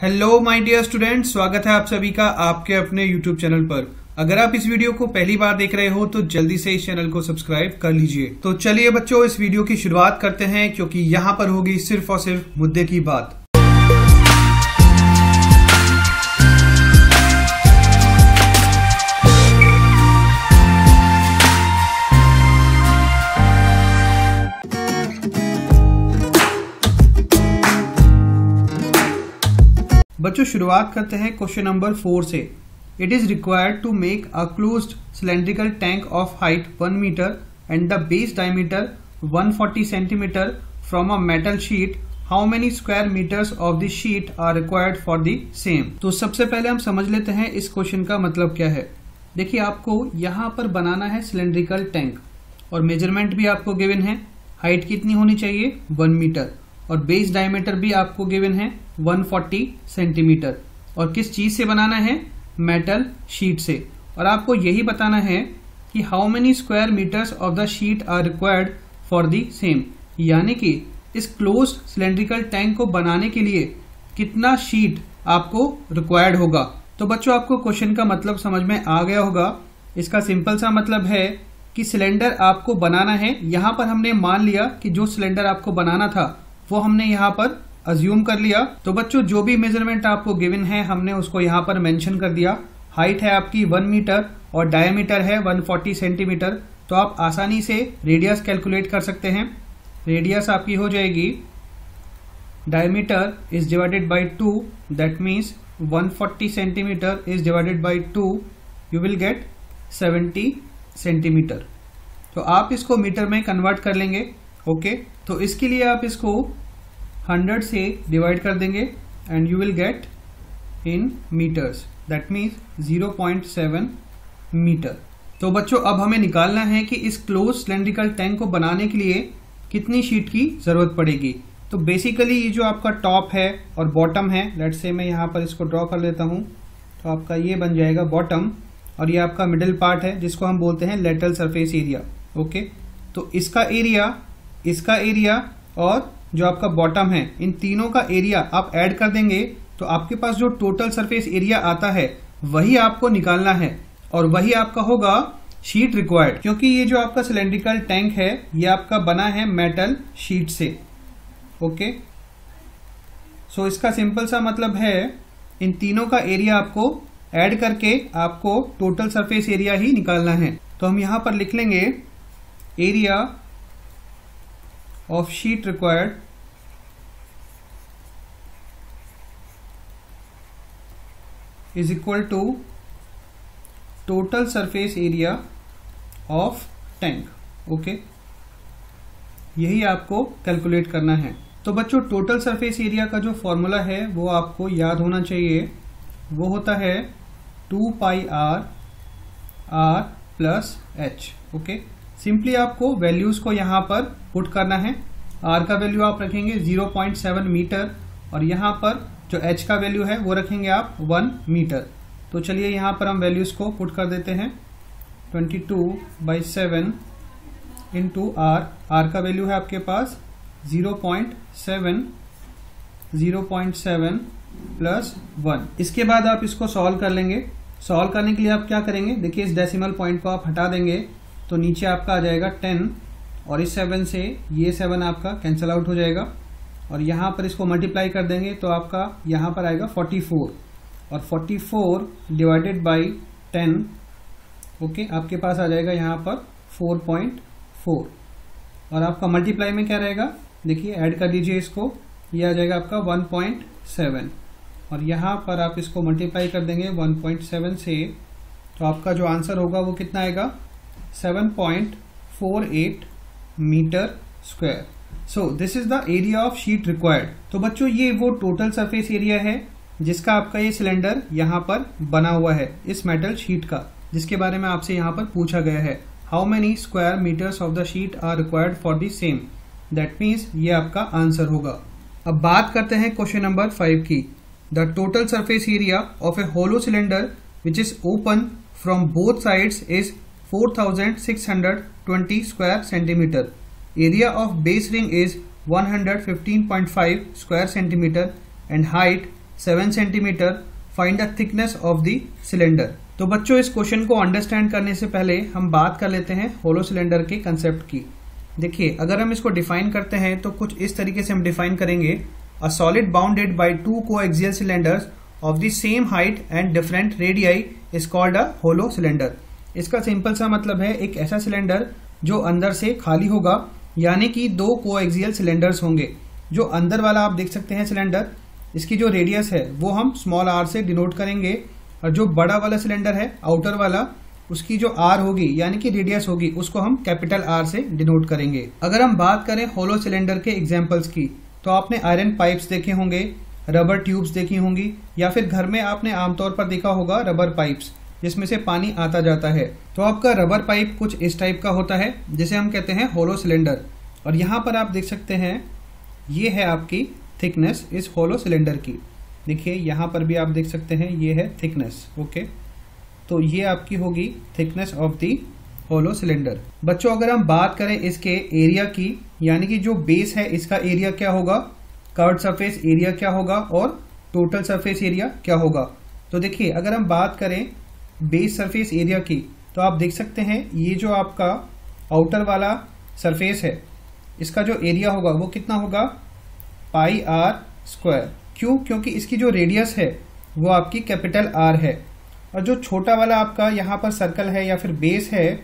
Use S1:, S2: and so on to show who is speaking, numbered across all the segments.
S1: Hello my dear student स्वागत है आप सभी का आपके अपने यूट्यूब चैनल पर। अगर आप इस वीडियो को पहली बार देख रहे हो तो जल्दी से इस चैनल को सब्सक्राइब कर लीजिए। तो चलिए बच्चों, इस वीडियो की शुरुआत करते हैं, क्योंकि यहाँ पर होगी सिर्फ़ और सिर्फ़ मुद्दे की बात। बच्चों, शुरुआत करते हैं क्वेश्चन नंबर फोर से। It is required to make a close cylindrical tank of height one metre and the base diameter 140 centimetre from a metal sheet how many square metres of the sheet are required for the same तो सबसे पहले हम समझ लेते हैं इस question का मतलब क्या है। देखिए, आपको यहाँ पर बनाना है सिलेंड्रिकल टैंक और मेज़रमेंट भी आपको गिवन है। हाइट कितनी होनी चाहिए? वन मीटर और बेस डायमीटर भी आपको गिवन है 140 सेंटीमीटर और किस चीज़ से बनाना है? मेटल शीट से. और आपको यही बताना है कि how many square metres of the sheet are required for the same यानी कि इस क्लोज सिलेंड्रिकल टैंक को बनाने के लिए कितना शीट आपको रिक्वायर्ड होगा? तो बच्चों, आपको क्वेश्चन का मतलब समझ में आ गया होगा। इसका सिंपल सा मतलब है कि सिलेंडर आपको बनाना है। यहाँ पर हमने मान लिया कि जो सिलेंडर आपको बनाना था वो हमने यहाँ पर अज्यूम कर लिया। तो बच्चों, जो भी मेज़रमेंट आपको गिवन है, हमने उसको यहाँ पर मेंशन कर दिया। हाइट है आपकी वन मीटर और डायमीटर है 140 सेंटीमीटर तो आप आसानी से रेडियस कैलकुलेट कर सकते हैं। रेडियस आपकी हो जाएगी। Diameter is divided by two that means 140 centimetre is divided by two you will get 70 centimetre तो आप इसको मीटर में कन्वर्ट कर लेंगे ओके तो इसके लिए आप इसको 100 से डिवाइड कर देंगे and you will get in metres that means 0.7 metre तो बच्चों, अब हमें निकालना है कि इस क्लोज सिलेंड्रिकल टैंक को बनाने के लिए कितनी शीट की ज़रूरत पड़ेगी। तो बेसिकली ये जो आपका टॉप है और बॉटम है लेट से मैं यहाँ पर इसको ड्रॉ कर लेता हूँ तो आपका ये बन जाएगा बॉटम और ये आपका मिडिल पार्ट है, जिसको हम बोलते हैं लेटल सरफेस एरिया ओके तो इसका एरिया इसका एरिया और जो आपका बॉटम है, इन तीनों का एरिया आप ऐड कर देंगे तो आपके पास जो टोटल सरफेस एरिया आता है, वही आपको निकालना है। और वही आपका होगा शीट रिक्वायर्ड क्योंकि ये जो आपका सिलेंड्रिकल टैंक है, ये आपका बना है मेटल शीट से। ओके सो इसका सिंपल सा मतलब है, इन तीनों का एरिया आपको ऐड करके आपको टोटल सरफेस एरिया ही निकालना है। तो हम यहाँ पर लिख लेंगे area of sheet required is equal to total surface area of tank. Okay यही आपको कैलकुलेट करना है। तो बच्चों टोटल सरफेस एरिया का जो फॉर्मूला है, वो आपको याद होना चाहिए। वो होता है two pi R R plus H okay simply आपको वैल्यूज़ को यहाँ पर पुट करना है। आर का वैल्यू आप रखेंगे 0.7 मीटर और यहाँ पर जो एच का वैल्यू है, वो रखेंगे आप 1 मीटर तो चलिए यहाँ पर हम वैल्यूज़ को पुट कर देते हैं। 22 two by seven into R R का वैल्यू है आपके पास 0.7 0.7 प्लस वन इसके बाद आप इसको सॉल्व कर लेंगे। सॉल्व करने के लिए आप क्या करेंगे? देखिए इस डेसिमल पॉइंट को आप हटा देंगे। तो नीचे आपका आ जाएगा टेन और इस सेवन से ये सेवन आपका कैंसिल आउट हो जाएगा। और यहाँ पर इसको मल्टीप्लाई कर देंगे तो आपका यहाँ पर आएगा फोर्टी फोर और forty four divided by ten okay आपके पास आ जाएगा यहाँ पर फोर पॉइंट फोर और आपका मल्टीप्लाई में क्या रहेगा? देखिए ऐड कर दीजिए इसको। ये आ जाएगा आपका वन पॉइंट सेवन और यहाँ पर आप इसको मल्टीप्लाई कर देंगे वन पॉइंट सेवन से। तो आपका जो आंसर होगा वो कितना आएगा? Seven point four eight metre square so this is the area of sheet required तो बच्चों, ये वो टोटल सरफेस एरिया है जिसका आपका ये सिलेंडर यहाँ पर बना हुआ है, इस मेटल शीट का, जिसके बारे में आपसे यहाँ पर पूछा गया है। How many square metres of the sheet are required for the same that means ये आपका आंसर होगा। अब बात करते हैं क्वेश्चन नंबर फाइव की। The total surface area of a hollow cylinder which is open from both sides is 4620 square centimeter. Area of base ring is 115.5 square centimeter and height seven centimetre find the thickness of the cylinder तो बच्चों, इस question को understand करने से पहले हम बात कर लेते हैं होलो सिलेंडर के कंसेप्ट की। देखिए, अगर हम इसको डिफाइन करते हैं तो कुछ इस तरीके से हम डिफाइन करेंगे। A solid bounded by two coaxial cylinders of the same height and different radii is called a hollow cylinder इसका सिंपल सा मतलब है, एक ऐसा सिलेंडर जो अंदर से खाली होगा, यानी कि दो कोएक्सियल सिलेंडर्स होंगे। जो अंदर वाला आप देख सकते हैं सिलेंडर, इसकी जो रेडियस है, वो हम स्मॉल आर से डिनोट करेंगे। और जो बड़ा वाला सिलेंडर है, आउटर वाला, उसकी जो आर होगी, यानी कि रेडियस होगी, उसको हम कैपिटल आर से डिनोट करेंगे। अगर हम बात करें होलो सिलेंडर के एग्जाम्पल्स की तो आपने आयरन पाइप्स देखे होंगे रबर ट्यूब्स देखी होंगी, या फिर घर में आपने आमतौर पर देखा होगा रबर पाइप्स जिसमें से पानी आता जाता है। तो आपका रबर पाइप कुछ इस टाइप का होता है, जिसे हम कहते हैं होलो सिलेंडर और यहाँ पर आप देख सकते हैं, ये है आपकी थिकनेस इस होलो सिलेंडर की। देखिए, यहाँ पर भी आप देख सकते हैं, ये है थिकनेस ओके तो ये आपकी होगी thickness of the hollow cylinder बच्चों, अगर हम बात करें इसके एरिया की, यानी कि जो बेस है, इसका एरिया क्या होगा? कर्ड सरफेस एरिया क्या होगा? और टोटल सरफेस एरिया क्या होगा? तो देखिए, अगर हम बात करें बेस सरफेस एरिया की तो आप देख सकते हैं, ये जो आपका आउटर वाला सरफेस है, इसका जो एरिया होगा, वो कितना होगा? पाई आर स्क्वायर क्यों? क्योंकि इसकी जो रेडियस है, वो आपकी कैपिटल आर है। और जो छोटा वाला आपका यहाँ पर सर्कल है या फिर बेस है,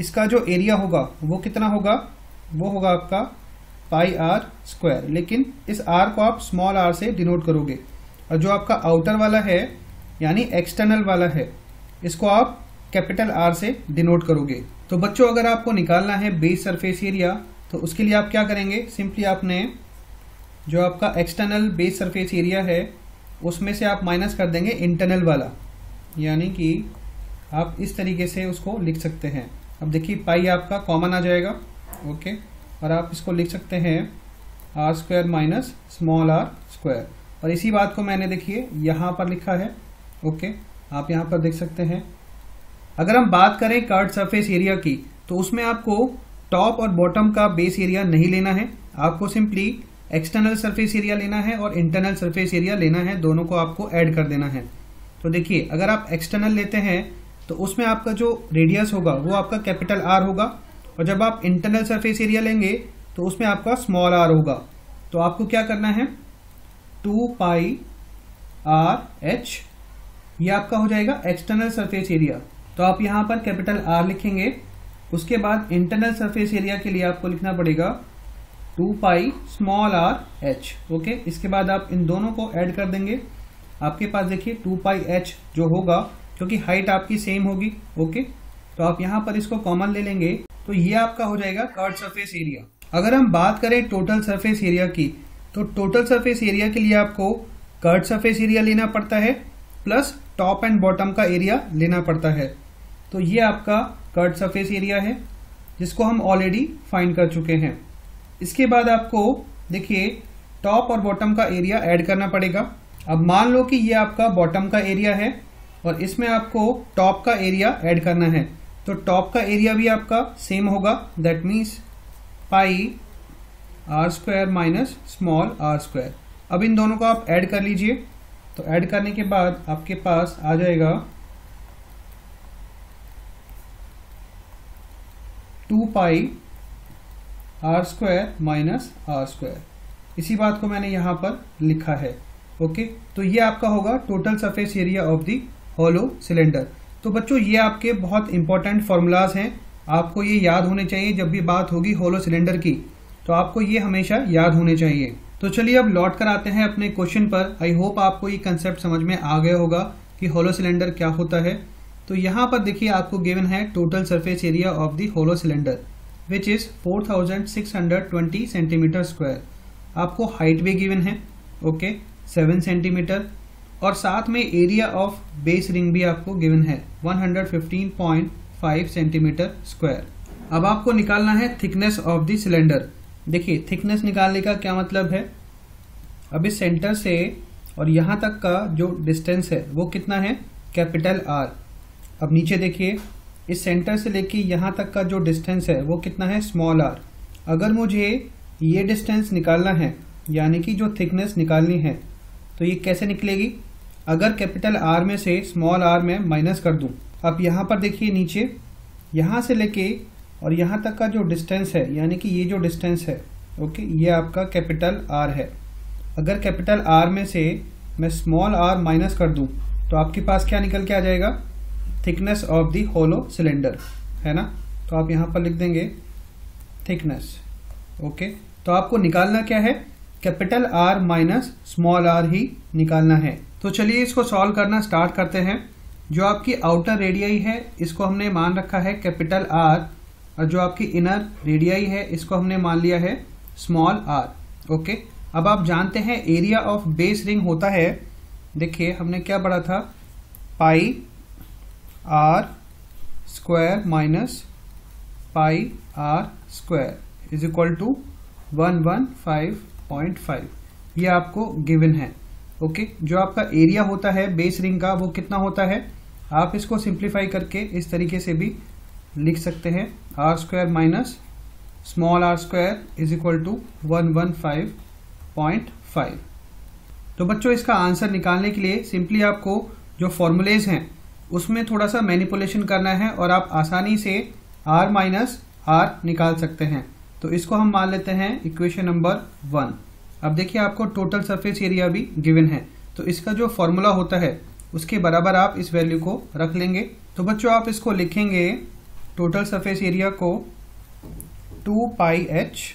S1: इसका जो एरिया होगा, वो कितना होगा? वो होगा आपका पाई आर स्क्वायर लेकिन इस आर को आप स्मॉल आर से डिनोट करोगे। और जो आपका आउटर वाला है, यानी एक्सटर्नल वाला है इसको आप कैपिटल आर से डिनोट करोगे। तो बच्चों, अगर आपको निकालना है बेस सरफेस एरिया तो उसके लिए आप क्या करेंगे? सिंपली आपने जो आपका एक्सटर्नल बेस सरफेस एरिया है, उसमें से आप माइनस कर देंगे इंटरनल वाला। यानी कि आप इस तरीके से उसको लिख सकते हैं। अब देखिए पाई आपका कॉमन आ जाएगा। ओके और आप इसको लिख सकते हैं R square minus small R square और इसी बात को मैंने देखिए, यहाँ पर लिखा है। ओके आप यहाँ पर देख सकते हैं। अगर हम बात करें कर्ड सरफेस एरिया की तो उसमें आपको टॉप और बॉटम का बेस एरिया नहीं लेना है। आपको सिंपली एक्सटर्नल सरफेस एरिया लेना है और इंटरनल सरफेस एरिया लेना है। दोनों को आपको ऐड कर देना है। तो देखिए, अगर आप एक्सटर्नल लेते हैं तो उसमें आपका जो रेडियस होगा, वो आपका कैपिटल आर होगा। और जब आप इंटरनल सरफेस एरिया लेंगे तो उसमें आपका स्मॉल आर होगा। तो आपको क्या करना है? टू पाई आर एच ये आपका हो जाएगा एक्सटर्नल सरफेस एरिया तो आप यहाँ पर कैपिटल आर लिखेंगे। उसके बाद इंटरनल सरफेस एरिया के लिए आपको लिखना पड़ेगा two pi small R H okay इसके बाद आप इन दोनों को ऐड कर देंगे। आपके पास देखिए टू पाई एच जो होगा, क्योंकि हाइट आपकी सेम होगी ओके तो आप यहाँ पर इसको कॉमन ले लेंगे। तो ये आपका हो जाएगा कर्ड सरफेस एरिया अगर हम बात करें टोटल सरफेस एरिया की तो टोटल सरफेस एरिया के लिए आपको कर्ड सरफेस एरिया लेना पड़ता है प्लस टॉप एंड बॉटम का एरिया लेना पड़ता है। तो ये आपका कर्ड सरफेस एरिया है, जिसको हम ऑलरेडी फाइंड कर चुके हैं। इसके बाद आपको देखिए, टॉप और बॉटम का एरिया ऐड करना पड़ेगा। अब मान लो कि ये आपका बॉटम का एरिया है और इसमें आपको टॉप का एरिया ऐड करना है। तो टॉप का एरिया भी आपका सेम होगा। That means pi R square minus small R square अब इन दोनों को आप ऐड कर लीजिए। तो ऐड करने के बाद आपके पास आ जाएगा two pi R square minus R square. इसी बात को मैंने यहाँ पर लिखा है, ओके? तो ये आपका होगा total surface area of the hollow cylinder तो बच्चों, ये आपके बहुत इंपॉर्टेंट फॉर्मूलाज हैं। आपको ये याद होने चाहिए जब भी बात होगी होलो सिलेंडर की। तो आपको ये हमेशा याद होने चाहिए। तो चलिए अब लौट कर आते हैं अपने क्वेश्चन पर। आई होप आपको ये कंसेप्ट समझ में आ गया होगा कि होलो सिलेंडर क्या होता है। तो यहाँ पर देखिए आपको गिवन है total surface area of the hollow cylinder which is 4620 centimetre square आपको हाइट भी गिवन है ओके सेवन सेंटीमीटर और साथ में एरिया ऑफ़ बेस रिंग भी आपको गिवन है 115.5 सेंटीमीटर स्क्वायर अब आपको निकालना है थिकनेस ऑफ़ द सिलेंडर देखिए थिकनेस निकालने का क्या मतलब है? अब इस सेंटर से और यहाँ तक का जो डिस्टेंस है, वो कितना है? कैपिटल आर अब नीचे देखिए, इस सेंटर से लेके यहाँ तक का जो डिस्टेंस है, वो कितना है? स्मॉल आर अगर मुझे ये डिस्टेंस निकालना है, यानी कि जो थिकनेस निकालनी है तो ये कैसे निकलेगी? अगर कैपिटल आर में से स्मॉल आर में माइनस कर दूँ, अब यहाँ पर देखिए नीचे, यहाँ से लेके और यहाँ तक का जो डिस्टेंस है, यानी कि ये जो डिस्टेंस है ओके ये आपका कैपिटल आर है। अगर कैपिटल आर में से मैं स्मॉल आर माइनस कर दूँ तो आपके पास क्या निकल के आ जाएगा? Thickness of the hollow cylinder है ना? तो आप यहाँ पर लिख देंगे थिकनेस ओके तो आपको निकालना क्या है? Capital R minus small R ही निकालना है। तो चलिए इसको सॉल्व करना स्टार्ट करते हैं। जो आपकी आउटर रेडियाई है, इसको हमने मान रखा है कैपिटल आर और जो आपकी इनर रेडियाई है, इसको हमने मान लिया है स्मॉल आर ओके अब आप जानते हैं एरिया ऑफ़ बेस रिंग होता है, देखिए हमने क्या पढ़ा था? Pi R square minus pi R square is equal to one one five point five ये आपको गिवन है ओके जो आपका एरिया होता है बेस रिंग का, वो कितना होता है? आप इसको सिंप्लीफाई करके इस तरीके से भी लिख सकते हैं। R square minus small R square is equal to one one five point five तो बच्चों, इसका आंसर निकालने के लिए सिंपली आपको जो फॉर्मूलेज हैं, उसमें थोड़ा सा मैनिपुलेशन करना है और आप आसानी से आर माइनस आर निकाल सकते हैं। तो इसको हम मान लेते हैं इक्वेशन नंबर वन अब देखिए, आपको टोटल सरफेस एरिया भी गिवन है। तो इसका जो फॉर्मूला होता है, उसके बराबर आप इस वैल्यू को रख लेंगे। तो बच्चों, आप इसको लिखेंगे टोटल सरफेस एरिया को two pi H,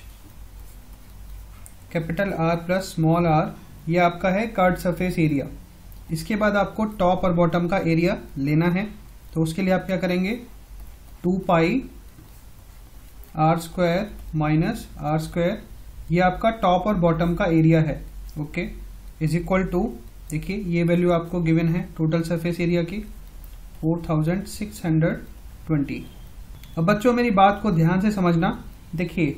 S1: capital R plus small R, ये आपका है कर्ड सरफेस एरिया। इसके बाद आपको टॉप और बॉटम का एरिया लेना है तो उसके लिए आप क्या करेंगे? Two pi R square minus R square, ये आपका टॉप और बॉटम का एरिया है, ओके? इज़ इक्वल टू, देखिए, ये वैल्यू आपको गिवन है टोटल सरफेस एरिया की 4620 अब बच्चों, मेरी बात को ध्यान से समझना। देखिए,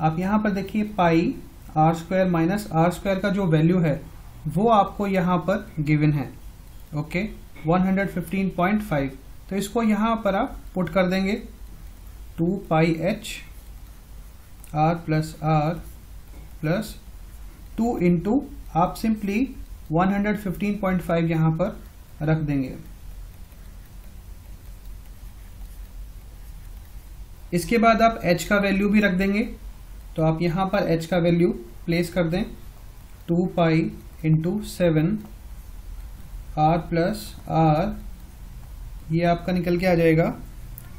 S1: आप यहाँ पर देखिए, pi R square minus R square का जो वैल्यू है, वो आपको यहाँ पर गिवन है। ओके? 115.5 तो इसको यहाँ पर आप पुट कर देंगे। Two pi H R plus R plus two into, आप सिंपली 115.5 यहाँ पर रख देंगे। इसके बाद आप h का वैल्यू भी रख देंगे। तो आप यहाँ पर h का वैल्यू प्लेस कर दें। Two pi into seven R plus R ये आपका निकल के आ जाएगा।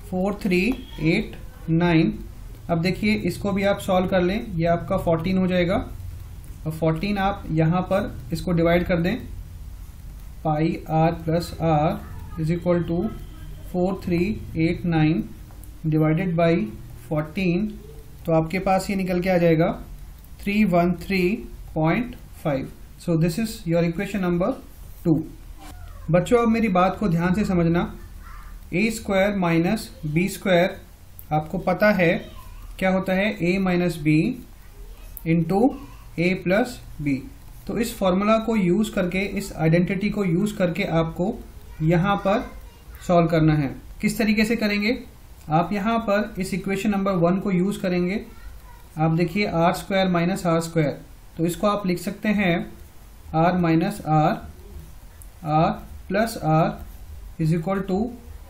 S1: Four three eight nine. अब देखिए, इसको भी आप सॉल्व कर लें। ये आपका फोर्टीन हो जाएगा। और फोर्टीन आप यहाँ पर इसको डिवाइड कर दें। Pi R plus R is equal to four three eight nine divided by fourteen तो आपके पास ये निकल के आ जाएगा three one three point five so this is your equation number two बच्चों अब मेरी बात को ध्यान से समझना। A square minus B square आपको पता है क्या होता है? A minus B into A plus B तो इस फॉर्मूला को यूज़ करके, इस आइडेंटिटी को यूज़ करके आपको यहाँ पर सॉल्व करना है। किस तरीके से करेंगे? आप यहाँ पर इस इक्वेशन नंबर वन को यूज़ करेंगे। आप देखिए R square minus R square तो इसको आप लिख सकते हैं R minus R R plus R is equal to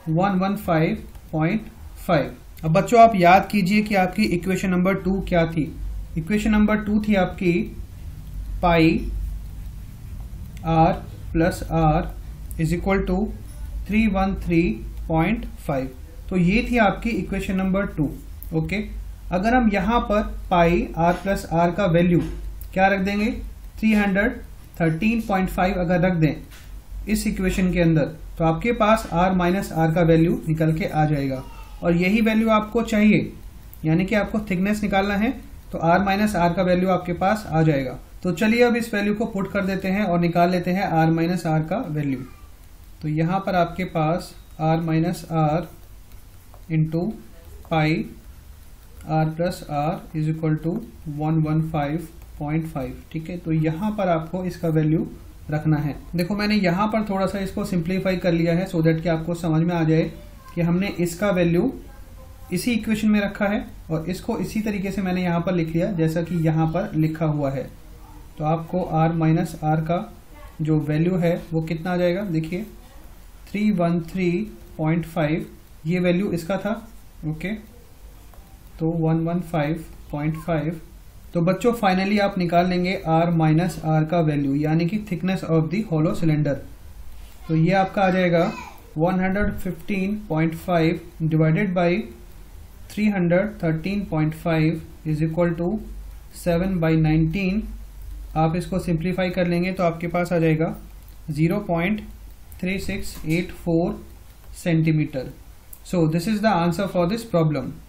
S1: one one five point five अब बच्चों, आप याद कीजिए कि आपकी इक्वेशन नंबर टू क्या थी। इक्वेशन नंबर टू थी आपकी pi R plus R is equal to three one three point five तो ये थी आपकी इक्वेशन नंबर टू ओके अगर हम यहाँ पर पाई आर प्लस आर का वैल्यू क्या रख देंगे? Three hundred thirteen point five अगर रख दें इस इक्वेशन के अंदर तो आपके पास आर माइनस आर का वैल्यू निकल के आ जाएगा। और यही वैल्यू आपको चाहिए, यानी कि आपको थिकनेस निकालना है तो आर माइनस आर का वैल्यू आपके पास आ जाएगा। तो चलिए अब इस वैल्यू को पुट कर देते हैं और निकाल लेते हैं आर माइनस आर का वैल्यू तो यहाँ पर आपके पास R minus R into pi R plus R is equal to one one five point five ठीक है? तो यहाँ पर आपको इसका वैल्यू रखना है। देखो, मैंने यहाँ पर थोड़ा सा इसको सिंप्लीफाई कर लिया है सो so दैट कि आपको समझ में आ जाए कि हमने इसका वैल्यू इसी इक्वेशन में रखा है और इसको इसी तरीके से मैंने यहाँ पर लिख लिया, जैसा कि यहाँ पर लिखा हुआ है। तो आपको r माइनस आर का जो वैल्यू है, वो कितना आ जाएगा? देखिए three one three point five ये वैल्यू इसका था ओके तो one one five point five तो बच्चों फाइनली आप निकाल लेंगे आर माइनस आर का वैल्यू यानी कि thickness of the hollow cylinder तो ये आपका आ जाएगा 115.5 divided by 313.5 is equal to 7 by 19 आप इसको सिंप्लीफाई कर लेंगे तो आपके पास आ जाएगा 0.3684 centimetre So this is the answer for this problem.